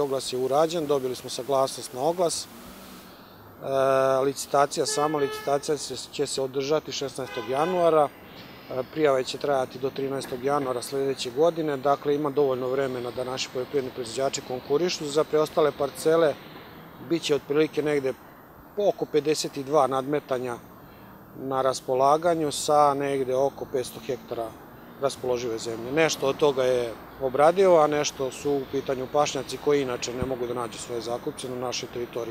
Oglas je urađen, dobili smo saglasnost na oglas. E, licitacija, sama licitacija će se održati 16. januara. E, prijava će trajati do 13. januara sledeće godine, dakle ima dovoljno vremena da naši poljoprivredni proizvođači konkurišu. Za preostale parcele biće otprilike negde oko 52 nadmetanja na raspolaganju sa negde oko 500 hektara raspoložive zemlje. Nešto od toga je obradivo, a nešto su u pitanju pašnjaci koji inače ne mogu da nađu svoje zakupce na našoj teritoriji.